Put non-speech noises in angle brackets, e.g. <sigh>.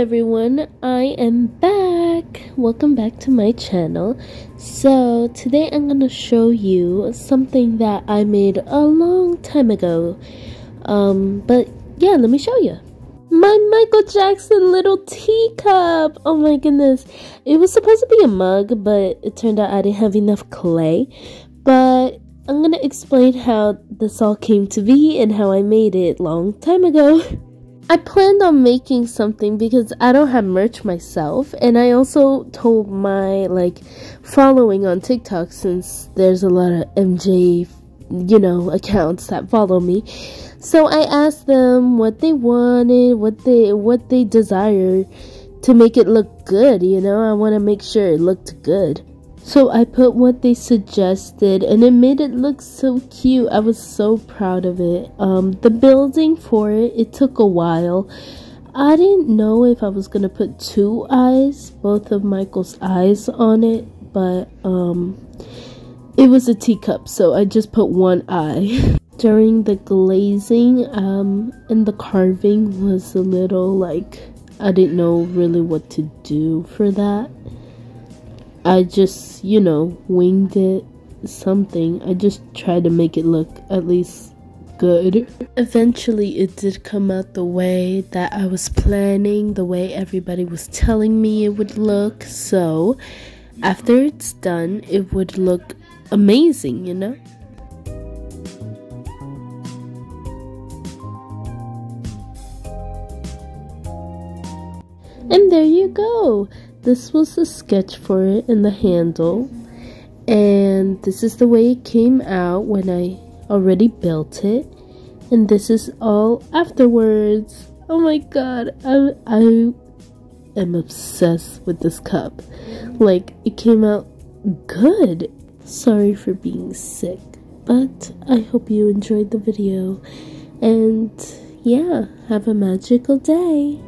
everyone, I am back. Welcome back to my channel. So, today I'm to show you something that I made a long time ago. Um, but yeah, let me show you. My Michael Jackson little teacup. Oh my goodness. It was supposed to be a mug, but it turned out I didn't have enough clay. But I'm to explain how this all came to be and how I made it long time ago. <laughs> I planned on making something because I don't have merch myself, and I also told my like following on TikTok since there's a lot of MJ, you know, accounts that follow me. So I asked them what they wanted, what they what they desire to make it look good, you know? I want to make sure it looked good. So I put what they suggested and it made it look so cute. I was so proud of it. Um, the building for it, it took a while. I didn't know if I was going to put two eyes, both of Michael's eyes on it, but um, it was a teacup, so I just put one eye. <laughs> During the glazing um, and the carving was a little like, I didn't know really what to do for that. I just, you know, winged it something. I just tried to make it look at least good. Eventually, it did come out the way that I was planning, the way everybody was telling me it would look. So, after it's done, it would look amazing, you know? And there you go this was the sketch for it and the handle and this is the way it came out when I already built it and this is all afterwards. Oh my god I, I am obsessed with this cup. Like it came out good. Sorry for being sick but I hope you enjoyed the video and yeah have a magical day